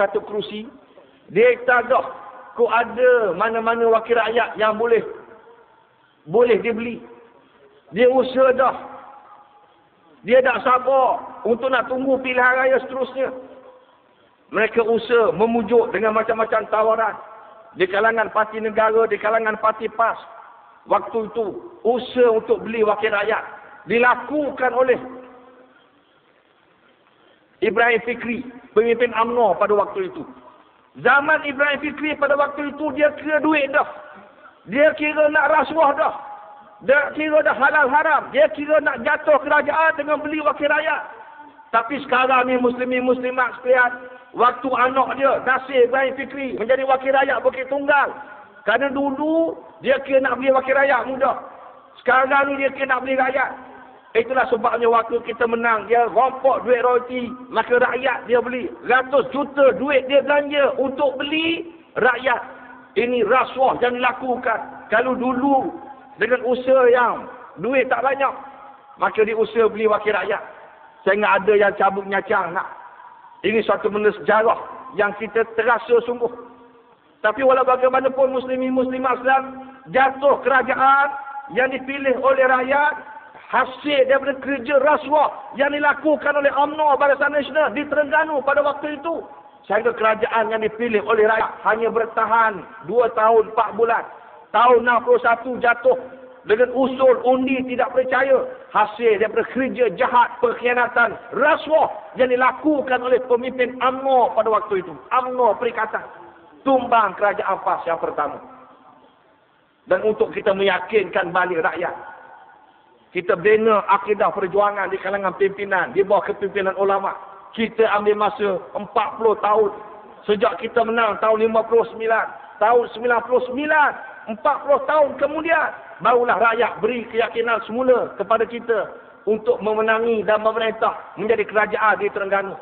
satu kerusi. Dia tak. Kau ada mana-mana wakil rakyat yang boleh boleh dibeli. Dia usaha dah. Dia tak sabar untuk nak tunggu pilihan raya seterusnya. Mereka usaha memujuk dengan macam-macam tawaran. Di kalangan parti negara, di kalangan parti PAS. Waktu itu, usaha untuk beli wakil rakyat. Dilakukan oleh Ibrahim Fikri, pemimpin UMNO pada waktu itu. Zaman Ibrahim Fikri pada waktu itu, dia kira duit dah. Dia kira nak rasuah dah. Dia kira dah halal haram. Dia kira nak jatuh kerajaan dengan beli wakil rakyat. Tapi sekarang ni muslimin muslimat sekalian, waktu anak dia, Nasir Ibrahim Fikri, menjadi wakil rakyat Bukit Tunggal. Kerana dulu, dia kira nak beli wakil rakyat mudah. Sekarang ni dia kira nak beli rakyat. Itulah sebabnya waktu kita menang, dia rompok duit royalty, maka rakyat dia beli. Ratus juta duit dia belanja untuk beli rakyat. Ini rasuah yang dilakukan. Kalau dulu, dengan usaha yang duit tak banyak, maka dia usaha beli wakil rakyat. Sehingga ada yang cabut nyacang nak ini suatu benda sejarah yang kita terasa sungguh. Tapi walau bagaimanapun muslimin muslimat Islam jatuh kerajaan yang dipilih oleh rakyat hasil daripada kerja rasuah yang dilakukan oleh UMNO Barisan Nasional di Terengganu pada waktu itu. Sehingga kerajaan yang dipilih oleh rakyat hanya bertahan 2 tahun 4 bulan. Tahun 61 jatuh dengan usul undi tidak percaya hasil daripada kerja jahat pengkhianatan rasuah yang dilakukan oleh pemimpin UMNO pada waktu itu UMNO perikatan tumbang kerajaan PAS yang pertama dan untuk kita meyakinkan balik rakyat kita bina akidah perjuangan di kalangan pimpinan di bawah kepimpinan ulama kita ambil masa 40 tahun sejak kita menang tahun 59 tahun 99 40 tahun kemudian barulah rakyat beri keyakinan semula kepada kita untuk memenangi dan memerintah menjadi kerajaan di Terengganu.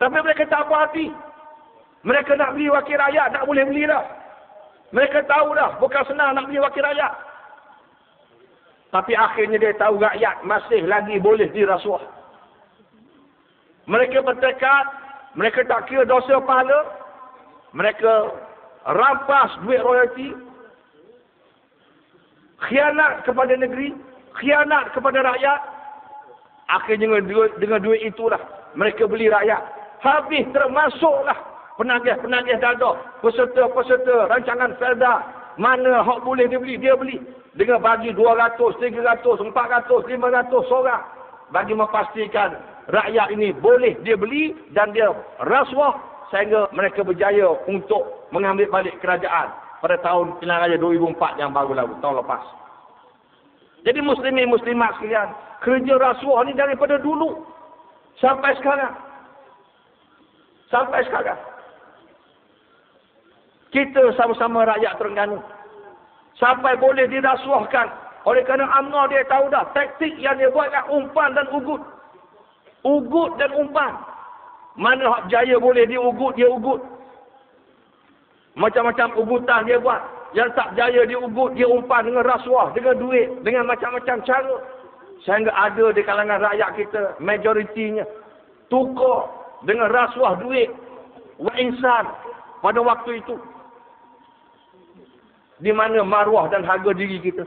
Tapi mereka tak apa hati. Mereka nak beli wakil rakyat, tak boleh beli dah. Mereka tahu dah, bukan senang nak beli wakil rakyat. Tapi akhirnya dia tahu rakyat masih lagi boleh dirasuah. Mereka bertekad, mereka tak kira dosa pahala. Mereka rampas duit royalty, khianat kepada negeri, khianat kepada rakyat. Akhirnya dengan duit, dengan duit itulah mereka beli rakyat. Habis termasuklah penagih-penagih dadah, peserta-peserta rancangan Felda. Mana hak boleh dia beli, dia beli. Dengan bagi 200, 300, 400, 500 orang. Bagi memastikan rakyat ini boleh dia beli dan dia rasuah sehingga mereka berjaya untuk mengambil balik kerajaan pada tahun pilihan raya 2004 yang baru lalu, tahun lepas. Jadi muslimin muslimat sekalian, kerja rasuah ni daripada dulu sampai sekarang. Sampai sekarang. Kita sama-sama rakyat Terengganu. Sampai boleh dirasuahkan. Oleh kerana UMNO dia tahu dah taktik yang dia buat kan umpan dan ugut. Ugut dan umpan. Mana hak jaya boleh dia ugut, dia ugut. Macam-macam ugutan dia buat. Yang tak jaya dia ugut, dia umpan dengan rasuah, dengan duit, dengan macam-macam cara. Sehingga ada di kalangan rakyat kita, majoritinya, tukar dengan rasuah duit, wa insan pada waktu itu. Di mana maruah dan harga diri kita.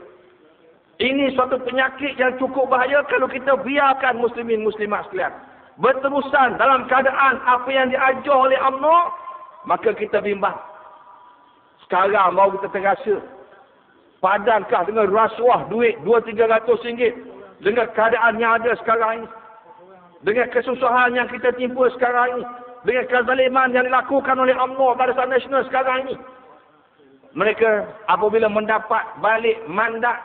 Ini suatu penyakit yang cukup bahaya kalau kita biarkan muslimin muslimat sekalian. Berterusan dalam keadaan apa yang diajar oleh UMNO, maka kita bimbang. Sekarang baru kita terasa. Padankah dengan rasuah duit 2-300 ringgit. Dengan keadaan yang ada sekarang ini. Dengan kesusahan yang kita timpa sekarang ini. Dengan kezaliman yang dilakukan oleh UMNO Barisan Nasional sekarang ini. Mereka apabila mendapat balik mandat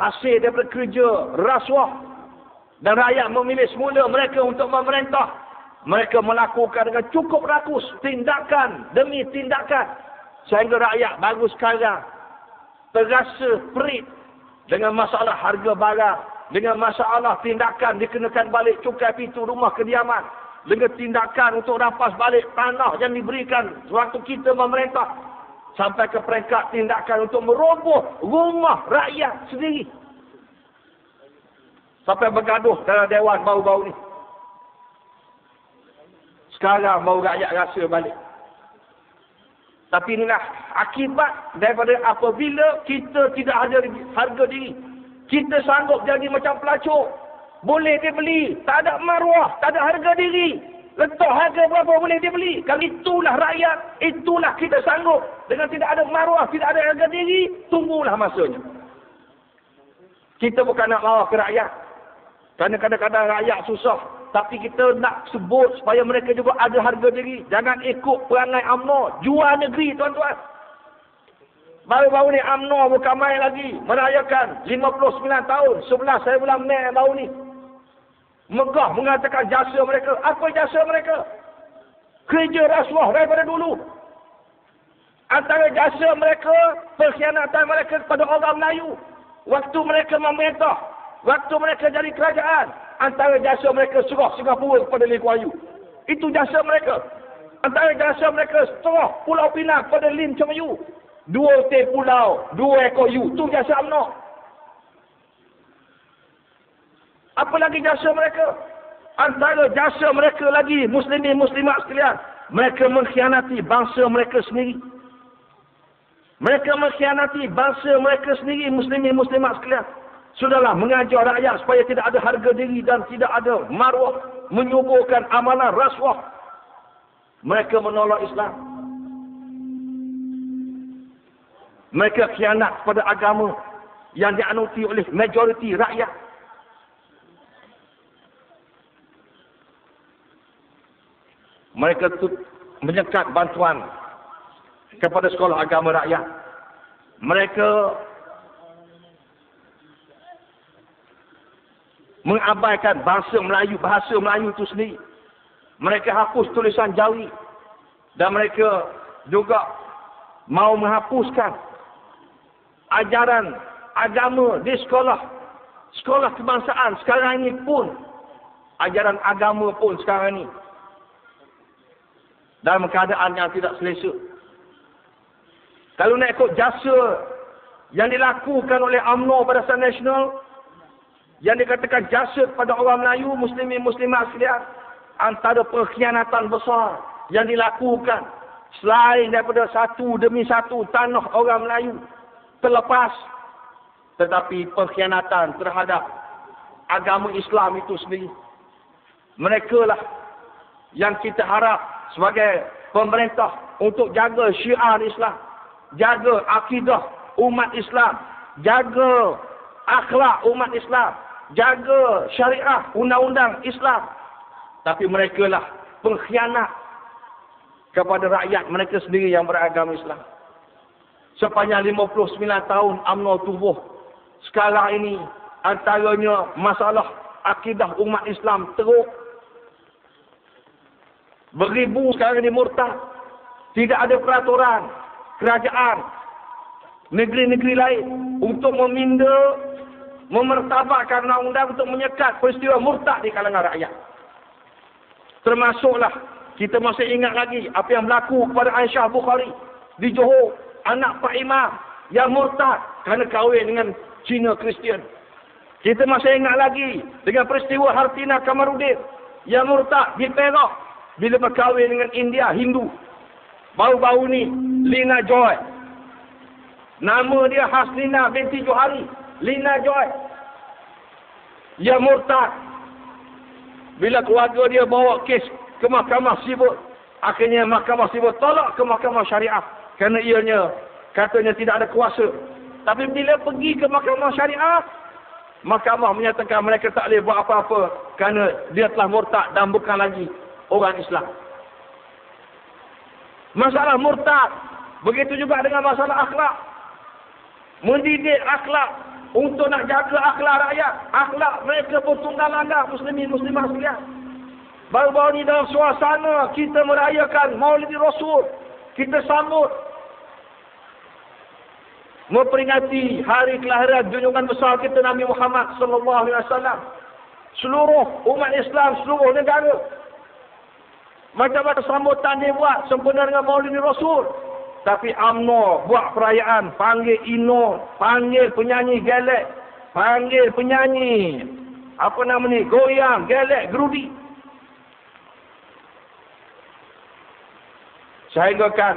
hasil daripada kerja rasuah dan rakyat memilih semula mereka untuk memerintah mereka melakukan dengan cukup rakus tindakan demi tindakan Sehingga rakyat baru sekarang terasa perit dengan masalah harga barang, dengan masalah tindakan dikenakan balik cukai pintu rumah kediaman, dengan tindakan untuk rampas balik tanah yang diberikan waktu kita memerintah, sampai ke peringkat tindakan untuk meroboh rumah rakyat sendiri. Sampai bergaduh dalam dewan bau-bau ni. Sekarang baru rakyat rasa balik. Tapi inilah akibat daripada apabila kita tidak ada harga diri. Kita sanggup jadi macam pelacur. Boleh dia beli. Tak ada maruah. Tak ada harga diri. Letak harga berapa boleh dia beli. Kalau itulah rakyat. Itulah kita sanggup. Dengan tidak ada maruah. Tidak ada harga diri. Tunggulah masanya. Kita bukan nak lawa ke rakyat. Kerana kadang-kadang rakyat susah. Tapi kita nak sebut supaya mereka juga ada harga diri. Jangan ikut perangai UMNO. Jual negeri tuan-tuan. Baru-baru ni UMNO bukan main lagi. Merayakan 59 tahun. 11 saya bulan Mei baru ni. Megah mengatakan jasa mereka. Apa jasa mereka? Kerja rasuah daripada dulu. Antara jasa mereka, perkhianatan mereka kepada orang Melayu. Waktu mereka memerintah. Waktu mereka jadi kerajaan antara jasa mereka serah Singapura kepada Lee Kuan Yew. Itu jasa mereka. Antara jasa mereka serah Pulau Pinang kepada Lim Chong Yu. Dua hotel pulau, dua ekor Yu. Itu jasa UMNO. Apa lagi jasa mereka? Antara jasa mereka lagi, muslimin muslimat sekalian. Mereka mengkhianati bangsa mereka sendiri. Mereka mengkhianati bangsa mereka sendiri, muslimin muslimat sekalian. Sudahlah mengajar rakyat supaya tidak ada harga diri dan tidak ada maruah menyuburkan amanah rasuah. Mereka menolak Islam. Mereka khianat kepada agama yang dianuti oleh majoriti rakyat. Mereka menyekat bantuan kepada sekolah agama rakyat. Mereka mengabaikan bahasa Melayu, bahasa Melayu itu sendiri. Mereka hapus tulisan jawi. Dan mereka juga mau menghapuskan ajaran agama di sekolah. Sekolah kebangsaan sekarang ini pun. Ajaran agama pun sekarang ini. Dalam keadaan yang tidak selesa. Kalau nak ikut jasa yang dilakukan oleh UMNO saat nasional, yang dikatakan jasa kepada orang Melayu, muslimin muslimat sekalian, antara pengkhianatan besar yang dilakukan selain daripada satu demi satu tanah orang Melayu terlepas tetapi pengkhianatan terhadap agama Islam itu sendiri. Mereka lah yang kita harap sebagai pemerintah untuk jaga syiar Islam, jaga akidah umat Islam, jaga akhlak umat Islam, jaga syariah undang-undang Islam. Tapi mereka lah pengkhianat kepada rakyat mereka sendiri yang beragama Islam. Sepanjang 59 tahun UMNO tubuh. Sekarang ini antaranya masalah akidah umat Islam teruk. Beribu sekarang ini murtad. Tidak ada peraturan kerajaan negeri-negeri lain untuk meminda memertabakkan undang-undang untuk menyekat peristiwa murtad di kalangan rakyat. Termasuklah kita masih ingat lagi apa yang berlaku kepada Aisyah Bukhari di Johor, anak Pak Imam yang murtad kerana kahwin dengan Cina Kristian. Kita masih ingat lagi dengan peristiwa Hartina Kamarudin yang murtad di Perak bila berkahwin dengan India Hindu. Baru-baru ni Lina Joy. Nama dia Haslina binti Johari. Lina Joy. Dia murtad. Bila keluarga dia bawa kes ke mahkamah sibuk. Akhirnya mahkamah sibuk tolak ke mahkamah syariah. Kerana ianya katanya tidak ada kuasa. Tapi bila pergi ke mahkamah syariah. Mahkamah menyatakan mereka tak boleh buat apa-apa. Kerana dia telah murtad dan bukan lagi orang Islam. Masalah murtad. Begitu juga dengan masalah akhlak. Mendidik akhlak untuk nak jaga akhlak rakyat. Akhlak mereka pun tunggal langgar muslimin muslimah sekalian. Baru-baru ni dalam suasana kita merayakan maulid Rasul. Kita sambut. Memperingati hari kelahiran junjungan besar kita Nabi Muhammad sallallahu alaihi wasallam. Seluruh umat Islam, seluruh negara. Macam-macam sambutan dia buat sempurna dengan maulid Rasul. Tapi UMNO buat perayaan, panggil Ino, panggil penyanyi gelek, panggil penyanyi, apa nama ni, goyang, gelek, gerudi. Sehinggakan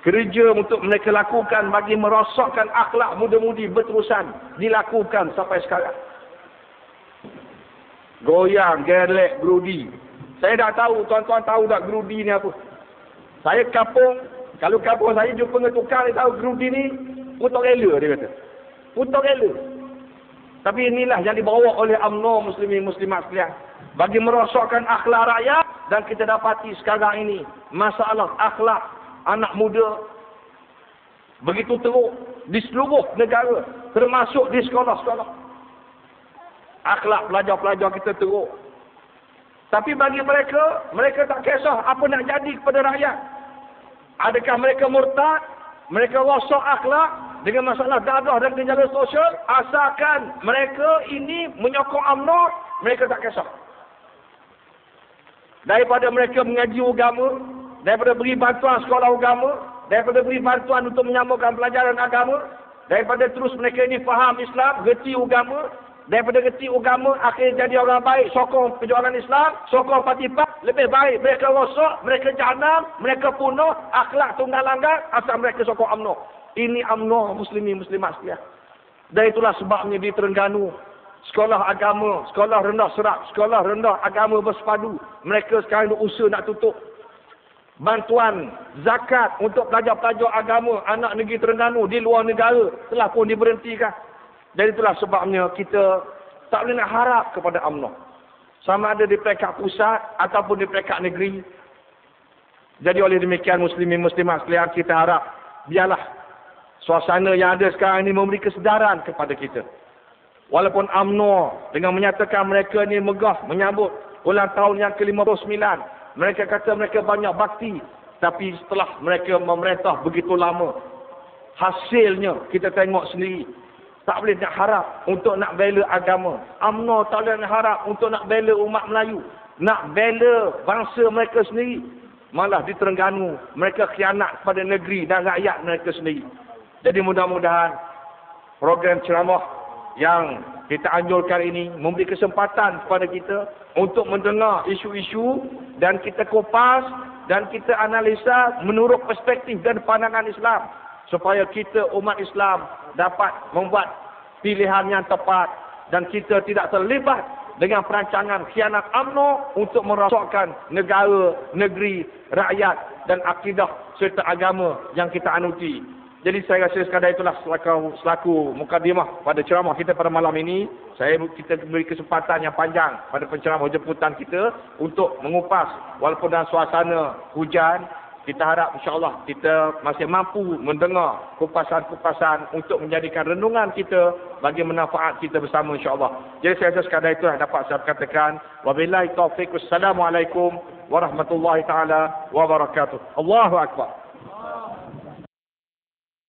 kerja untuk mereka lakukan bagi merosakkan akhlak muda-mudi berterusan dilakukan sampai sekarang. Goyang, gelek, grudi. Saya dah tahu, tuan-tuan tahu tak grudi ni apa. Saya kapung, kalau kapung saya jumpa dengan tukar, dia tahu grudi ni putar rela dia kata. Putar rela. Tapi inilah yang dibawa oleh UMNO muslimin muslimat sekalian. Bagi merosakkan akhlak rakyat dan kita dapati sekarang ini masalah akhlak anak muda begitu teruk di seluruh negara termasuk di sekolah-sekolah akhlak pelajar-pelajar kita teruk tapi bagi mereka mereka tak kisah apa nak jadi kepada rakyat. Adakah mereka murtad? Mereka rosak akhlak dengan masalah dadah dan gejala sosial? Asalkan mereka ini menyokong UMNO mereka tak kisah. Daripada mereka mengaji agama daripada beri bantuan sekolah agama, daripada beri bantuan untuk menyambungkan pelajaran agama, daripada terus mereka ini faham Islam, gerti agama, daripada gerti agama, akhirnya jadi orang baik, sokong perjuangan Islam, sokong parti pak, lebih baik mereka rosak, mereka jahanam, mereka punuh, akhlak tunggal langgar, asal mereka sokong UMNO. Ini UMNO muslimin muslimat sekalian. Dan itulah sebabnya di Terengganu, sekolah agama, sekolah rendah serak, sekolah rendah agama bersepadu, mereka sekarang usaha nak tutup bantuan zakat untuk pelajar-pelajar agama anak negeri Terengganu di luar negara telah pun diberhentikan. Jadi itulah sebabnya kita tak boleh nak harap kepada UMNO. Sama ada di peringkat pusat ataupun di peringkat negeri. Jadi oleh demikian muslimin muslimat sekalian kita harap biarlah suasana yang ada sekarang ini memberi kesedaran kepada kita. Walaupun UMNO dengan menyatakan mereka ini megah menyambut ulang tahun yang ke-59 mereka kata mereka banyak bakti. Tapi setelah mereka memerintah begitu lama. Hasilnya kita tengok sendiri. Tak boleh nak harap untuk nak bela agama. UMNO tak boleh nak harap untuk nak bela umat Melayu. Nak bela bangsa mereka sendiri. Malah di Terengganu. Mereka khianat pada negeri dan rakyat mereka sendiri. Jadi mudah-mudahan program ceramah yang kita anjurkan ini memberi kesempatan kepada kita untuk mendengar isu-isu dan kita kupas dan kita analisa menurut perspektif dan pandangan Islam supaya kita umat Islam dapat membuat pilihan yang tepat dan kita tidak terlibat dengan perancangan khianat UMNO untuk merosakkan negara, negeri, rakyat dan akidah serta agama yang kita anuti. Jadi saya rasa sekadar itulah selaku, selaku mukadimah pada ceramah kita pada malam ini. Saya kita beri kesempatan yang panjang pada penceramah jemputan kita untuk mengupas walaupun dalam suasana hujan. Kita harap insyaAllah kita masih mampu mendengar kupasan-kupasan untuk menjadikan renungan kita bagi manfaat kita bersama insyaAllah. Jadi saya rasa sekadar itulah dapat saya katakan. Wabillahi taufiq. Wassalamualaikum warahmatullahi taala wabarakatuh. Allahu Akbar.